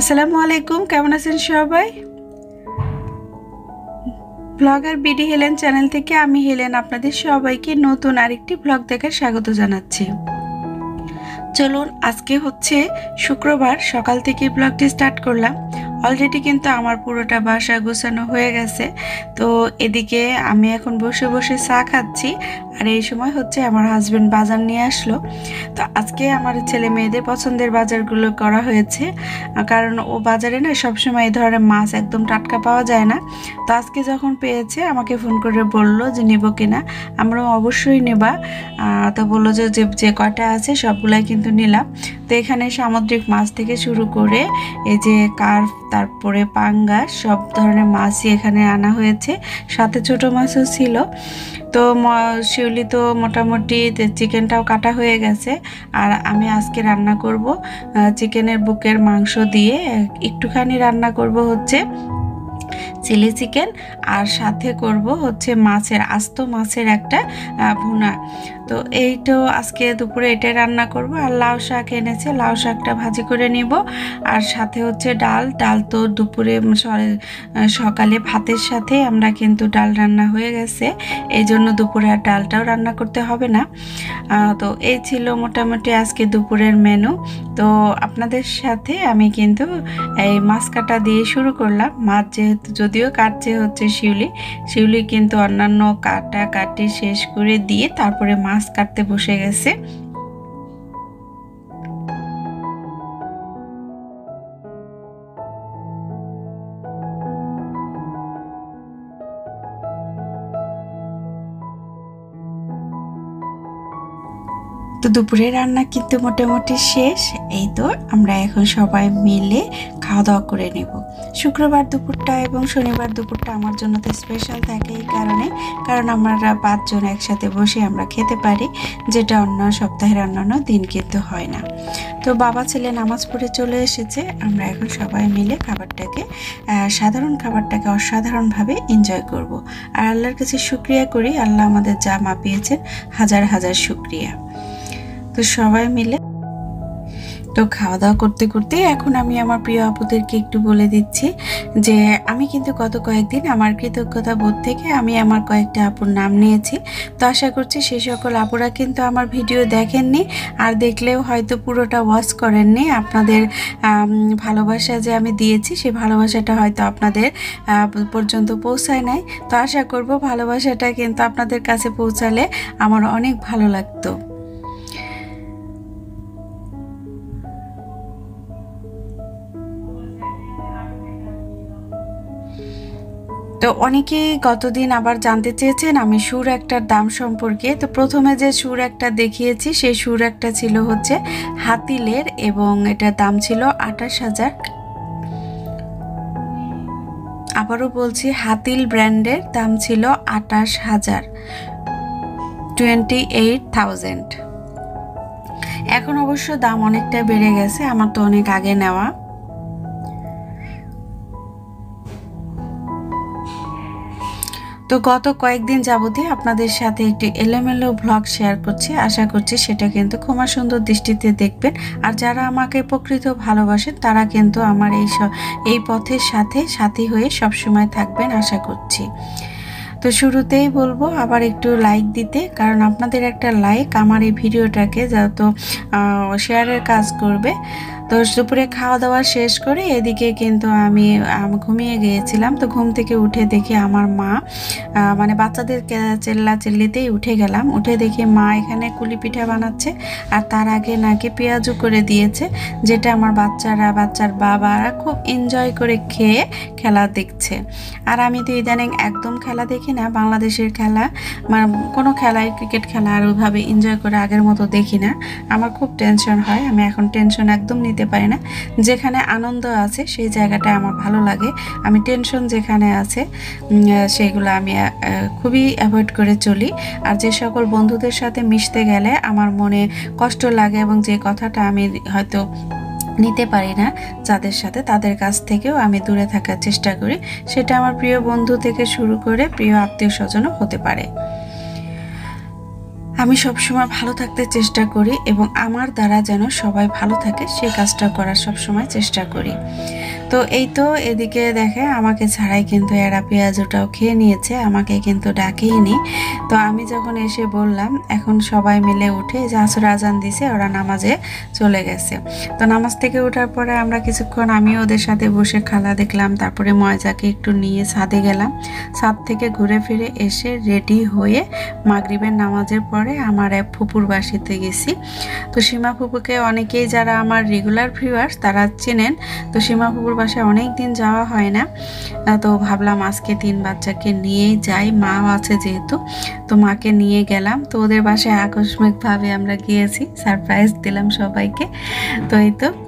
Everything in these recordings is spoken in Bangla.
আসসালামু আলাইকুম, কেমন আছেন সবাই? ব্লগার বিডি হেলেন চ্যানেল থেকে আমি হেলেন আপনাদের সবাইকে নতুন আরেকটি ব্লগ দেখার স্বাগত জানাচ্ছি। চলুন, আজকে হচ্ছে শুক্রবার, সকাল থেকে ব্লগটি স্টার্ট করলাম। অলরেডি কিন্তু আমার পুরোটা বাসা গোছানো হয়ে গেছে। তো এদিকে আমি এখন বসে বসে চা খাচ্ছি। আর এই সময় হচ্ছে আমার হাজব্যান্ড বাজার নিয়ে আসলো। তো আজকে আমার ছেলে মেয়েদের পছন্দের বাজারগুলো করা হয়েছে। কারণ ও বাজারে না সবসময় এই ধরনের মাছ একদম টাটকা পাওয়া যায় না। তো আজকে যখন পেয়েছে, আমাকে ফোন করে বলল যে, নিব কিনা আমরা অবশ্যই নেবা। তো বলল যে যে কয়টা আছে সবগুলাই কিন্তু নিলাম। তো এখানে সামুদ্রিক মাছ থেকে শুরু করে এই যে কার্ফ তারপরে পাঙ্গাস, সব ধরনের মাছই এখানে আনা হয়েছে। সাথে ছোট মাছও ছিল। তো শিউলি তো মোটামুটি চিকেনটাও কাটা হয়ে গেছে। আর আমি আজকে রান্না করব চিকেনের বুকের মাংস দিয়ে। একটুখানি রান্না করব হচ্ছে চিলি চিকেন, আর সাথে করব হচ্ছে মাছের, আস্ত মাছের একটা ভুনা। তো এইটাও আজকে দুপুরে এটাই রান্না করব। আর লাউ শাক এনেছে, লাউ শাকটা ভাজি করে নিব। আর সাথে হচ্ছে ডাল। ডাল তো দুপুরে সকালে ভাতের সাথে আমরা কিন্তু ডাল রান্না হয়ে গেছে। এই জন্য দুপুরে আর ডালটাও রান্না করতে হবে না। তো এই ছিল মোটামুটি আজকে দুপুরের মেনু। তো আপনাদের সাথে আমি কিন্তু এই মাছ কাটা দিয়ে শুরু করলাম। মাছ যেহেতু, যদিও কাটছে হচ্ছে শিউলি। শিউলি কিন্তু অন্যান্য কাটা কাটি শেষ করে দিয়ে তারপরে মাছ কাটতে বসে গেছে। তো দুপুরে রান্না কিন্তু মোটামুটি শেষ। এই তো আমরা এখন সবাই মিলে খাওয়া দাওয়া করে নেব। শুক্রবার দুপুরটা এবং শনিবার দুপুরটা আমার জন্য তো স্পেশাল থাকে এই কারণে, কারণ আমরা পাঁচজন একসাথে বসে আমরা খেতে পারি, যেটা অন্য সপ্তাহের অন্যান্য দিন কিন্তু হয় না। তো বাবা ছেলে নামাজ পড়ে চলে এসেছে, আমরা এখন সবাই মিলে খাবারটাকে সাধারণ খাবারটাকে অসাধারণভাবে এনজয় করব। আর আল্লাহর কাছে শুক্রিয়া করি, আল্লাহ আমাদের যা মাপিয়েছেন, হাজার হাজার শুক্রিয়া। তো সবাই মিলে তো খাওয়া দাওয়া করতে করতে এখন আমি আমার প্রিয় আপুদেরকে একটু বলে দিচ্ছি যে আমি কিন্তু গত কয়েকদিন আমার কৃতজ্ঞতা বোধ থেকে আমি আমার কয়েকটা আপুর নাম নিয়েছি। তো আশা করছি সে সকল আপুরা কিন্তু আমার ভিডিও দেখেননি আর দেখলেও হয়তো পুরোটা ওয়াচ করেননি। আপনাদের ভালোবাসা যে আমি দিয়েছি সেই ভালোবাসাটা হয়তো আপনাদের পর্যন্ত পৌঁছায় নাই। তো আশা করব ভালোবাসাটা কিন্তু আপনাদের কাছে পৌঁছালে আমার অনেক ভালো লাগতো। তো অনেকেই গতদিন আবার জানতে চেয়েছেন আমি সুর একটার দাম সম্পর্কে। তো প্রথমে যে সুর একটা দেখিয়েছি, সেই সুর একটা ছিল হচ্ছে হাতিলের এবং এটার দাম ছিল আঠাশ হাজার। আবারও বলছি, হাতিল ব্র্যান্ডের দাম ছিল আঠাশ হাজার টোয়েন্টি এইট থাউজেন্ড এখন অবশ্য দাম অনেকটা বেড়ে গেছে, আমার তো অনেক আগে নেওয়া। তো গত কয়েকদিন যাবতীয় আপনাদের সাথে একটি এলোমেলো ব্লগ শেয়ার করছি। আশা করছি সেটা কিন্তু ক্ষমা সুন্দর দৃষ্টিতে দেখবেন। আর যারা আমাকে প্রকৃত ভালোবাসেন, তারা কিন্তু আমার এই এই পথের সাথে সাথী হয়ে সবসময় থাকবেন, আশা করছি। তো শুরুতেই বলব, আবার একটু লাইক দিতে, কারণ আপনাদের একটা লাইক আমার এই ভিডিওটাকে যত শেয়ারের কাজ করবে তো দুপুরে খাওয়া দাওয়া শেষ করে এদিকে কিন্তু আমি ঘুমিয়ে গিয়েছিলাম। তো ঘুম থেকে উঠে দেখি আমার মা মানে বাচ্চাদের চেল্লা চেল্লিতেই উঠে গেলাম। উঠে দেখি মা এখানে কুলি পিঠা বানাচ্ছে আর তার আগে নাকি পেঁয়াজু করে দিয়েছে, যেটা আমার বাচ্চারা, বাচ্চার বাবারা খুব এনজয় করে খেয়ে খেলা দেখছে। আর আমি তো ইদানিং একদম খেলা দেখি না, বাংলাদেশের খেলা। মানে কোনো খেলায় ক্রিকেট খেলা আর ওইভাবে এনজয় করে আগের মতো দেখি না। আমার খুব টেনশন হয়, আমি এখন টেনশন একদম নিতে পারি না। যেখানে আনন্দ আছে, সেই জায়গাটা আমার ভালো লাগে। আমি টেনশন যেখানে আছে সেগুলো আমি খুবই অ্যাভয়েড করে চলি। আর যে সকল বন্ধুদের সাথে মিশতে গেলে আমার মনে কষ্ট লাগে এবং যে কথাটা আমি হয়তো নিতে পারি না যাদের সাথে, তাদের কাছ থেকেও আমি দূরে থাকার চেষ্টা করি। সেটা আমার প্রিয় বন্ধু থেকে শুরু করে প্রিয় আত্মীয় স্বজনও হতে পারে। আমি সবসময় ভালো থাকতে চেষ্টা করি এবং আমার দ্বারা যেন সবাই ভালো থাকে সেই কাজটা করার সবসময় চেষ্টা করি। তো এই তো এদিকে দেখে আমাকে ছাড়াই কিন্তু এরা পেঁয়াজটাও খেয়ে নিয়েছে, আমাকে কিন্তু ডাকেই নি তো আমি যখন এসে বললাম, এখন সবাই মিলে উঠে যে আসর আজান দিছে, ওরা নামাজে চলে গেছে। তো নামাজ থেকে ওঠার পরে আমরা কিছুক্ষণ আমি ওদের সাথে বসে খালা দেখলাম, তারপরে ময়জাকে একটু নিয়ে ছাদে গেলাম। ছাদ থেকে ঘুরে ফিরে এসে রেডি হয়ে মাগরিবের নামাজের পরে আমার এক ফুপুর বাসিতে গেছি। তো সীমা ফুপুকে অনেকেই যারা আমার রেগুলার ভিউয়ার্স তারা চেনেন। তো সীমা ফুপুর বাসায় অনেক দিন যাওয়া হয় না। তো ভাবলাম আজকে তিন বাচ্চাকে নিয়েই যাই। মা আছে যেহেতু, তো মাকে নিয়ে গেলাম। তো ওদের বাসায় আকস্মিকভাবে আমরা গিয়েছি। সারপ্রাইজ দিলাম সবাইকে। তো এই তো।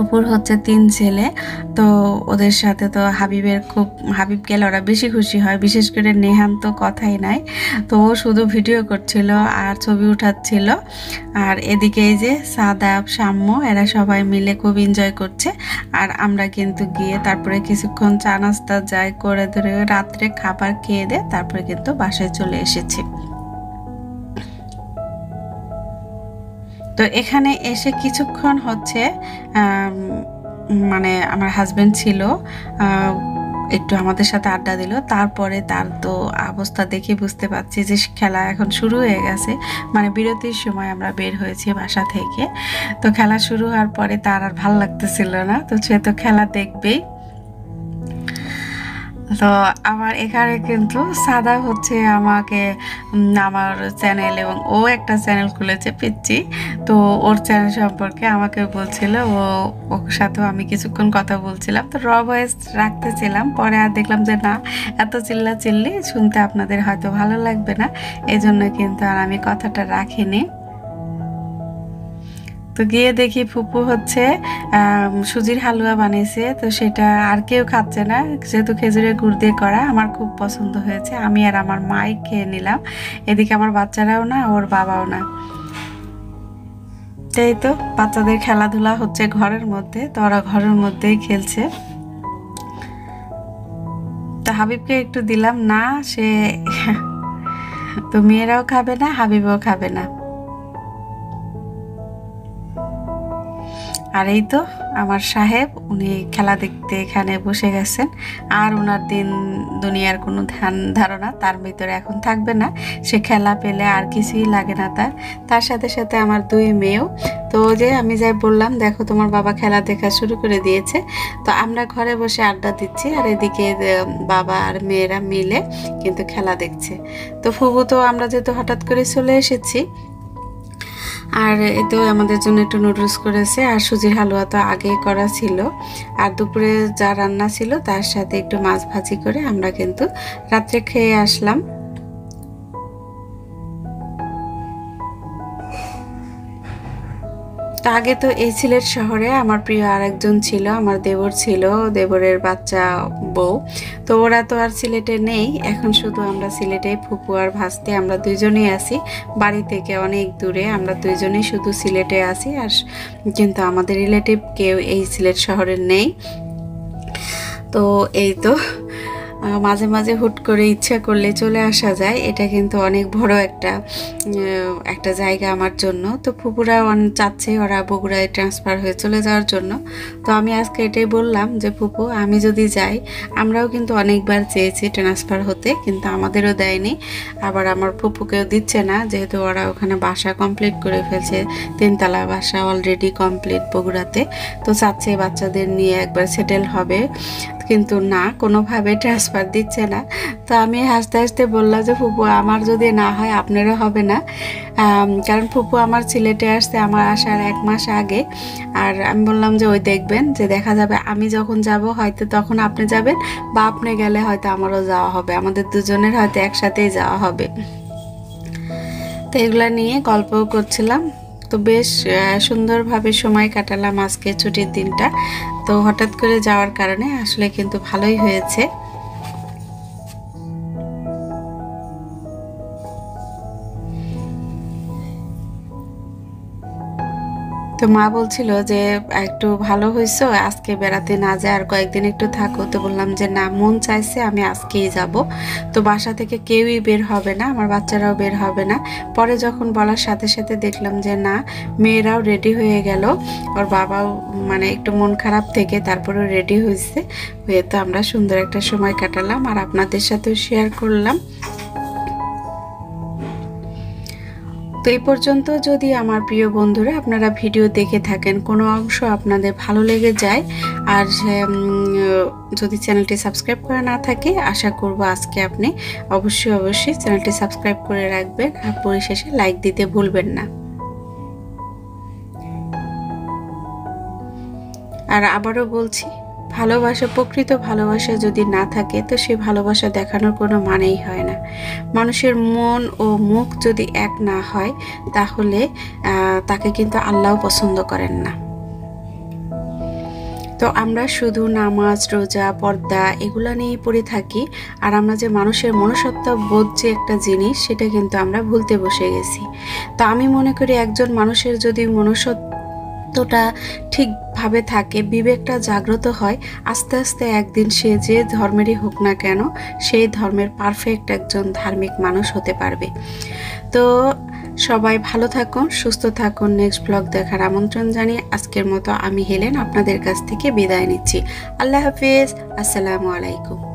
ফুপুর হচ্ছে তিন ছেলে, তো ওদের সাথে তো হাবিবের খুব, হাবিব গেলে ওরা বেশি খুশি হয়, বিশেষ করে নেহান তো কথাই নাই। তো ও শুধু ভিডিও করছিল আর ছবি উঠাচ্ছিল। আর এদিকে এই যে সাদাব সাম্য, এরা সবাই মিলে খুব এনজয় করছে। আর আমরা কিন্তু গিয়ে তারপরে কিছুক্ষণ চা নাস্তা, যাই করে ধরে রাত্রে খাবার খেয়ে দে তারপরে কিন্তু বাসায় চলে এসেছি। তো এখানে এসে কিছুক্ষণ হচ্ছে মানে আমার হাজব্যান্ড ছিল একটু আমাদের সাথে আড্ডা দিল। তারপরে তার তো অবস্থা দেখে বুঝতে পারছি যে খেলা এখন শুরু হয়ে গেছে। মানে বিরতির সময় আমরা বের হয়েছি বাসা থেকে। তো খেলা শুরু হওয়ার পরে তার আর ভালো লাগতেছিল না। তো সে তো খেলা দেখবেই। তো আমার এখানে কিন্তু সাদা হচ্ছে আমাকে আমার চ্যানেল এবং ও একটা চ্যানেল খুলেছে পিচ্ছি তো ওর চ্যানেল সম্পর্কে আমাকে বলছিল, ও, ওর সাথেও আমি কিছুক্ষণ কথা বলছিলাম। তো র ভয়েস রাখতেছিলাম, পরে আর দেখলাম যে না, এত চিল্লা চিল্লি শুনতে আপনাদের হয়তো ভালো লাগবে না। এজন্য কিন্তু আর আমি কথাটা রাখিনি। তো গিয়ে দেখি ফুপু হচ্ছে সুজির হালুয়া বানিয়েছে, তো সেটা আর কেউ খাচ্ছে না। যেহেতু খেজুরের গুড় দিয়ে করা, আমার খুব পছন্দ হয়েছে। আমি আর আমার মাই খেয়ে নিলাম। এদিকে আমার বাচ্চারাও না, ওর বাবাও না। তাই তো, বাচ্চাদের খেলাধুলা হচ্ছে ঘরের মধ্যে, তো ওরা ঘরের মধ্যেই খেলছে। তা হাবিবকে একটু দিলাম, না, সে তো মেয়েরাও খাবে না, হাবিবও খাবে না। আর এই তো আমার সাহেব, উনি খেলা দেখতে এখানে বসে গেছেন। আর ওনার দিন দুনিয়ার কোনো ধ্যান ধারণা তার ভিতরে এখন থাকবে না। সে খেলা পেলে আর কিছুই লাগে না তার। তার সাথে সাথে আমার দুই মেয়েও। তো যে আমি যাই বললাম, দেখো তোমার বাবা খেলা দেখা শুরু করে দিয়েছে। তো আমরা ঘরে বসে আড্ডা দিচ্ছি আর এদিকে বাবা আর মেয়েরা মিলে কিন্তু খেলা দেখছে। তো ফুবু তো আমরা যেহেতু হঠাৎ করে চলে এসেছি আর এতেও আমাদের জন্য একটু নুডলস করেছে, আর সুজির হালুয়া তো আগেই করা ছিল। আর দুপুরে যা রান্না ছিল তার সাথে একটু মাছ ভাজি করে আমরা কিন্তু রাত্রে খেয়ে আসলাম। তো আগে তো এই সিলেট শহরে আমার প্রিয় আরেকজন ছিল, আমার দেবর ছিল, দেবরের বাচ্চা বউ। তো ওরা তো আর সিলেটে নেই, এখন শুধু আমরা সিলেটে, ফুপু আর ভাসতে, আমরা দুইজনেই আছি। বাড়ি থেকে অনেক দূরে আমরা দুইজনেই শুধু সিলেটে আছি, আর কিন্তু আমাদের রিলেটিভ কেউ এই সিলেট শহরের নেই। তো এই তো। মাঝে মাঝে হুট করে ইচ্ছা করলে চলে আসা যায়। এটা কিন্তু অনেক বড় একটা একটা জায়গা আমার জন্য। তো ফুপুরা চাচ্ছে ওরা বগুড়ায় ট্রান্সফার হয়ে চলে যাওয়ার জন্য। তো আমি আজকে এটাই বললাম যে, ফুপু, আমি যদি যাই, আমরাও কিন্তু অনেকবার চেয়েছি ট্রান্সফার হতে, কিন্তু আমাদেরও দেয়নি। আবার আমার ফুপুকেও দিচ্ছে না, যেহেতু ওরা ওখানে বাসা কমপ্লিট করে ফেলছে। তিনতলা বাসা অলরেডি কমপ্লিট বগুড়াতে। তো চাচ্ছে বাচ্চাদের নিয়ে একবার সেটেল হবে। কিন্তু না কোনোভাবে ট্রান্সফার দিচ্ছে না। তো আমি হাসতে হাসতে বললাম যে, ফুপু, আমার যদি না হয়, আপনারও হবে না। কারণ ফুপু আমার সিলেটে আসতে আমার আসার এক মাস আগে। আর আমি বললাম যে, ওই দেখবেন যে, দেখা যাবে আমি যখন যাব, হয়তো তখন আপনি যাবেন বা আপনি গেলে হয়তো আমারও যাওয়া হবে। আমাদের দুজনের হয়তো একসাথেই যাওয়া হবে। তো এগুলা নিয়ে গল্পও করছিলাম। তো বেশ সুন্দরভাবে সময় কাটালাম আজকে ছুটির দিনটা। তো হঠাৎ করে যাওয়ার কারণে আসলে কিন্তু ভালোই হয়েছে। তো মা বলছিল যে, একটু ভালো হয়েছো আজকে বেড়াতে না যায়, আর কয়েকদিন একটু থাকো। তো বললাম যে, না, মন চাইছে আমি আজকেই যাব। তো বাসা থেকে কেউই বের হবে না, আমার বাচ্চারাও বের হবে না। পরে যখন বলার সাথে সাথে দেখলাম যে, না, মেয়েরাও রেডি হয়ে গেল। ওর বাবাও মানে একটু মন খারাপ থেকে তারপরেও রেডি হয়েছে হয়ে তো আমরা সুন্দর একটা সময় কাটালাম, আর আপনাদের সাথেও শেয়ার করলাম। তো এই পর্যন্ত যদি আমার প্রিয় বন্ধুরা আপনারা ভিডিও দেখে থাকেন, কোনো অংশ আপনাদের ভালো লেগে যায়, আর যদি চ্যানেলটি সাবস্ক্রাইব করা না থাকে, আশা করব আজকে আপনি অবশ্যই অবশ্যই চ্যানেলটি সাবস্ক্রাইব করে রাখবেন আর পরিশেষে লাইক দিতে ভুলবেন না। আর আবারও বলছি ভালোবাসা, প্রকৃত ভালোবাসা যদি না থাকে, তো সে ভালোবাসা দেখানোর কোনো মানেই হয় না। মানুষের মন ও মুখ যদি এক না হয়, তাহলে তাকে কিন্তু আল্লাহ পছন্দ করেন না। তো আমরা শুধু নামাজ, রোজা, পর্দা এগুলো নিয়েই পড়ে থাকি, আর আমরা যে মানুষের মনুষ্যত্ব বোধ যে একটা জিনিস, সেটা কিন্তু আমরা ভুলতে বসে গেছি। তো আমি মনে করি একজন মানুষের যদি মনুষ্যত্ব সত্যটা ঠিকভাবে থাকে, বিবেকটা জাগ্রত হয়, আস্তে আস্তে একদিন সে যে ধর্মেরই হোক না কেন, সেই ধর্মের পারফেক্ট একজন ধার্মিক মানুষ হতে পারবে। তো সবাই ভালো থাকুন, সুস্থ থাকুন। নেক্সট ব্লগ দেখার আমন্ত্রণ জানিয়ে আজকের মতো আমি হেলেন আপনাদের কাছ থেকে বিদায় নিচ্ছি। আল্লাহ হাফিজ, আসসালামু আলাইকুম।